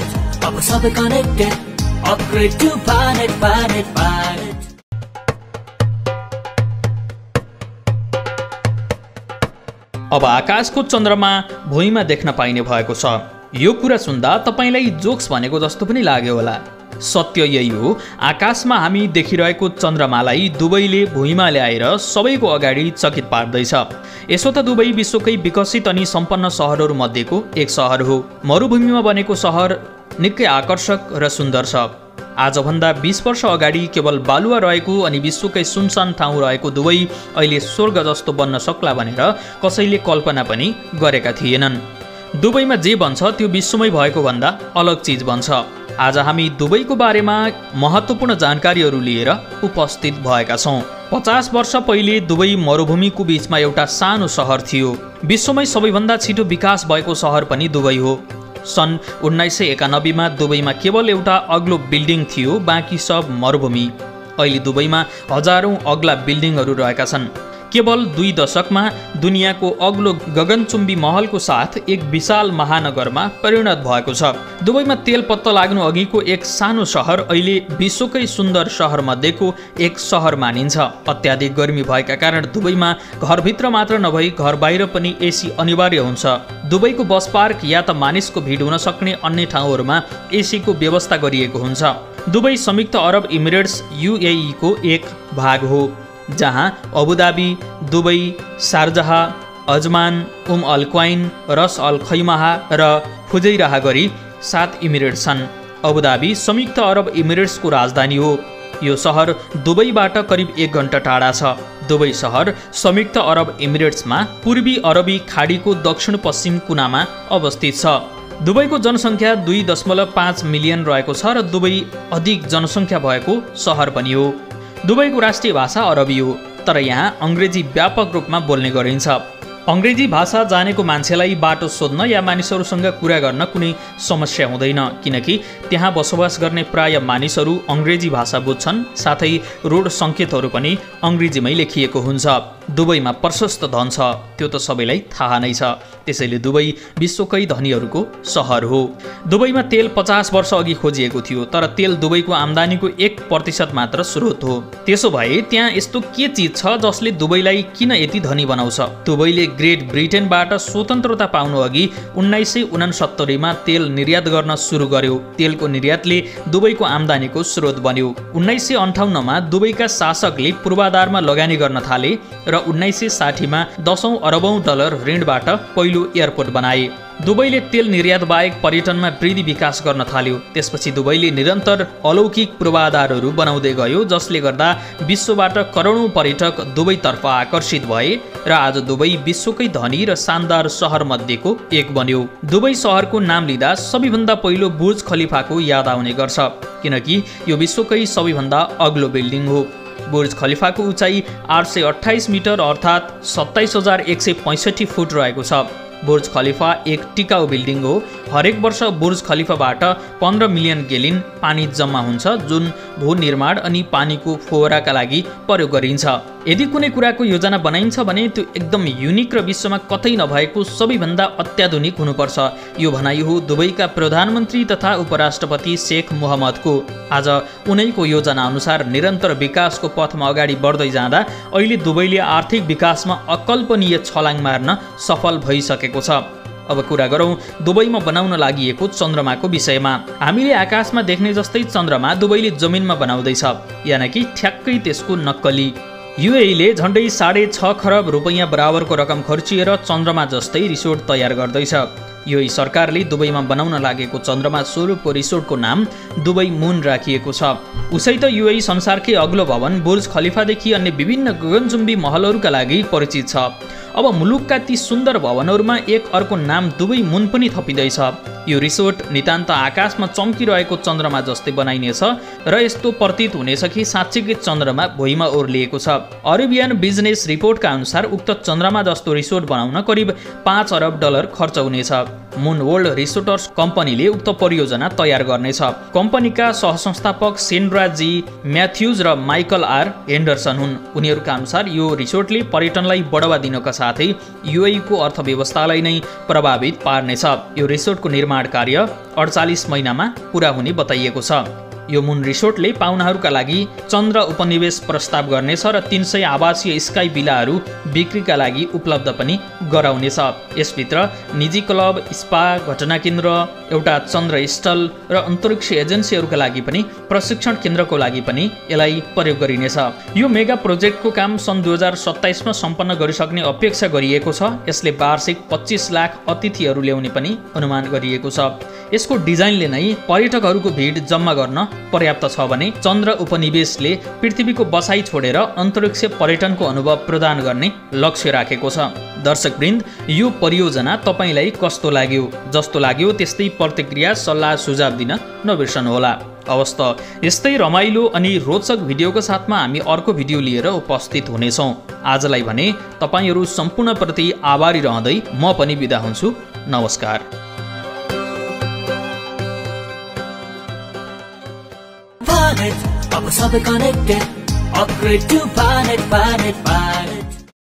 planet. Upgrade to planet, planet, planet. अब आकाशको चन्द्रमा भुइँमा देख्न पाइने भएको छ यो कुरा सुन्दा तपाईँलाई जोक्स भनेको जस्तो पनि लाग्यो होला सत्य यही हो। आकाशमा हामी देखिरहेको चन्द्रमालाई दुबईले भुइँमा ल्याएर सबैको अगाडि चकित पार्दैछ। यसो त दुबई विश्वकै विकसित अनि सम्पन्न सहरहरूमध्येको एक सहर हो। मरुभूमिमा बनेको सहर निकै आकर्षक र सुन्दर छ। आजभन्दा बिस वर्ष अगाडि केवल बालुवा रहेको अनि विश्वकै सुनसान ठाउँ रहेको दुवै अहिले स्वर्ग जस्तो बन्न सक्ला भनेर कसैले कल्पना पनि गरेका थिएनन्। दुबईमा जे बन्छ त्यो विश्वमै भएको भन्दा अलग चिज बन्छ। आज हामी दुबईको बारेमा महत्त्वपूर्ण जानकारीहरू लिएर उपस्थित भएका छौँ। पचास वर्ष पहिले दुबई मरुभूमिको बिचमा एउटा सानो सहर थियो। विश्वमै सबैभन्दा छिटो विकास भएको सहर पनि दुबई हो। सन् उन्नाइस सय एकानब्बेमा दुबईमा केवल एउटा अग्लो बिल्डिङ थियो बाँकी सब मरुभूमि। अहिले दुबईमा हजारौँ अग्ला बिल्डिङहरू रहेका छन्। केवल दुई दशकमा दुनियाँको अग्लो गगनचुम्बी महलको साथ एक विशाल महानगरमा परिणत भएको छ। दुबईमा तेल पत्ता लाग्नु अघिको एक सानो सहर अहिले विश्वकै सुन्दर सहरमध्येको एक सहर मानिन्छ। अत्याधिक गर्मी भएका कारण दुबईमा घरभित्र मात्र नभई घर बाहिर पनि एसी अनिवार्य हुन्छ। दुबईको बस पार्क या त मानिसको भिड हुन सक्ने अन्य ठाउँहरूमा एसीको व्यवस्था गरिएको हुन्छ। दुबई संयुक्त अरब इमिरेट्स युएईको एक भाग हो। जहाँ Abu Dhabi Dubai Sharjah Ajman Umm Al Quwain Ras Al Khaimah र फुजैराहा गरी सात इमिरेट छन्। अबुधाबी संयुक्त अरब इमिरेट्सको राजधानी हो। यो सहर दुबईबाट करिब एक घन्टा टाढा छ। दुबई सहर संयुक्त अरब इमिरेट्समा पूर्वी अरबी खाडीको दक्षिण पश्चिम कुनामा अवस्थित छ। दुबईको जनसङ्ख्या दुई दशमलव पाँच मिलियन रहेको छ र दुबई अधिक जनसङ्ख्या भएको सहर पनि हो। दुबईको राष्ट्रिय भाषा अरबी हो तर यहाँ अङ्ग्रेजी व्यापक रूपमा बोल्ने गरिन्छ। अङ्ग्रेजी भाषा जानेको मान्छेलाई बाटो सोध्न या मानिसहरूसँग कुरा गर्न कुनै समस्या हुँदैन किनकि त्यहाँ बसोबास गर्ने प्राय मानिसहरू अङ्ग्रेजी भाषा बुझ्छन् साथै रोड सङ्केतहरू पनि अङ्ग्रेजीमै लेखिएको हुन्छ। दुबईमा प्रशस्त धन छ त्यो त सबैलाई थाहा नै छ। त्यसैले दुबई विश्वकै धनीहरूको सहर हो। दुबईमा तेल पचास वर्ष अघि खोजिएको थियो तर तेल दुबईको आम्दानीको एक प्रतिशत मात्र स्रोत हो। त्यसो भए त्यहाँ यस्तो के चिज छ जसले दुबईलाई किन यति धनी बनाउँछ? दुबईले ग्रेट ब्रिटेनबाट स्वतन्त्रता पाउनु अघि उन्नाइस सय उनासत्तरीमा तेल निर्यात गर्न सुरु गर्यो। तेलको निर्यातले दुबईको आम्दानीको स्रोत बन्यो। उन्नाइस सय अन्ठाउन्नमा दुबईका शासकले पूर्वाधारमा लगानी गर्न थाले र उन्नाइस सय साठीमा दसौँ अरबौँ डलर ऋणबाट पहिलो एयरपोर्ट बनाए। दुबईले तेल निर्यात बाहेक पर्यटनमा वृद्धि विकास गर्न थाल्यो। त्यसपछि दुबईले निरन्तर अलौकिक पूर्वाधारहरू बनाउँदै गयो जसले गर्दा विश्वबाट करोडौँ पर्यटक दुबईतर्फ आकर्षित भए र आज दुबई विश्वकै धनी र शानदार सहरमध्येको एक बन्यो। दुबई सहरको नाम लिँदा सबैभन्दा पहिलो बुर्ज खलिफाको याद आउने गर्छ किनकि यो विश्वकै सबैभन्दा अग्लो बिल्डिङ हो। बुर्ज खलिफाको उचाइ आठ सय अठाइस मिटर अर्थात् सत्ताइस हजार एक सय पैँसठी फुट रहेको छ। बुर्ज खलिफा एक टिकाउ बिल्डिङ हो। हरेक वर्ष बुर्ज खलिफाबाट पन्ध्र मिलियन गेलिन पानी जम्मा हुन्छ जुन भू निर्माण अनि पानीको फोहराका लागि प्रयोग गरिन्छ। यदि कुनै कुराको योजना बनाइन्छ भने त्यो एकदम युनिक र विश्वमा कतै नभएको सबैभन्दा अत्याधुनिक हुनुपर्छ। यो भनाइ हो दुबईका प्रधानमन्त्री तथा उपराष्ट्रपति शेख मोहम्मदको। आज उनैको योजना अनुसार निरन्तर विकासको पथमा अगाडि बढ्दै जाँदा अहिले दुबईले आर्थिक विकासमा अकल्पनीय छलाङ मार्न सफल भइसकेको छ। अब कुरा गरौँ दुबईमा बनाउन लागि चन्द्रमाको विषयमा। हामीले आकाशमा देख्ने जस्तै चन्द्रमा दुबईले जमिनमा बनाउँदैछ। यानि कि ठ्याक्कै त्यसको नक्कली। युएले झन्डै साढे छ खरब रुपियाँ बराबरको रकम खर्चिएर चन्द्रमा जस्तै रिसोर्ट तयार गर्दैछ। यो सरकारले दुबईमा बनाउन लागेको चन्द्रमा स्वरूपको रिसोर्टको नाम दुबई मुन राखिएको छ। उसै त युए संसारकै अग्लो भवन बुर्ज खलिफादेखि अन्य विभिन्न गगनचुम्बी महलहरूका लागि परिचित छ। अब मुलुकका ती सुन्दर भवनहरूमा एक अर्को नाम दुवै मुन पनि थपिँदैछ। यो रिसोर्ट नितान्त आकाशमा चम्किरहेको चन्द्रमा जस्तै बनाइनेछ र यस्तो प्रतीत हुनेछ कि साँच्चीकै चन्द्रमा भुइँमा ओर्लिएको छ। अरेबियन बिजनेस रिपोर्टका अनुसार उक्त चन्द्रमा जस्तो रिसोर्ट बनाउन करिब पाँच अरब डलर खर्च हुनेछ। मुन वर्ल्ड रिसोर्टर्स कम्पनीले उक्त परियोजना तयार गर्नेछ। कम्पनीका सहसंस्थापक सेन्ड्रा जी म्याथ्युज र माइकल आर हेन्डरसन हुन्। उनीहरूका अनुसार यो रिसोर्टले पर्यटनलाई बढावा दिनका साथै युएको अर्थव्यवस्थालाई नै प्रभावित पार्नेछ। यो रिसोर्टको निर्माण निर्माण कार्य अडचालिस महिनामा पुरा हुने बताइएको छ। यो मुन रिसोर्टले पाहुनाहरूका लागि चन्द्र उपनिवेश प्रस्ताव गर्नेछ र तिन सय आवासीय स्काई विलाहरू बिक्रीका लागि उपलब्ध पनि गराउनेछ। यसभित्र निजी क्लब स्पा घटना केन्द्र एउटा चन्द्र स्थल र अन्तरिक्ष एजेन्सीहरूका लागि पनि प्रशिक्षण केन्द्रको लागि पनि यसलाई प्रयोग गरिनेछ। यो मेगा प्रोजेक्टको काम सन् दुई हजार सत्ताइसमा सम्पन्न गरिसक्ने अपेक्षा गरिएको छ। यसले वार्षिक पच्चिस लाख अतिथिहरू ल्याउने पनि अनुमान गरिएको छ। यसको डिजाइनले नै पर्यटकहरूको भिड जम्मा गर्न पर्याप्त छ भने चन्द्र उपनिवेशले पृथ्वीको बसाइ छोडेर अन्तरिक्ष पर्यटनको अनुभव प्रदान गर्ने लक्ष्य राखेको छ। दर्शकवृन्द यो परियोजना तपाईँलाई कस्तो लाग्यो? जस्तो लाग्यो त्यस्तै प्रतिक्रिया सल्लाह सुझाव दिन नबिर्सनुहोला। हवस् त यस्तै रमाइलो अनि रोचक भिडियोको साथमा हामी अर्को भिडियो लिएर उपस्थित हुनेछौँ। आजलाई भने तपाईँहरू सम्पूर्णप्रति आभारी रहँदै म पनि बिदा हुन्छु। नमस्कार। Planet, अब सबै connected upgrade to planet, planet, planet.